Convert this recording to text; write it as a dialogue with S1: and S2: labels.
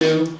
S1: do.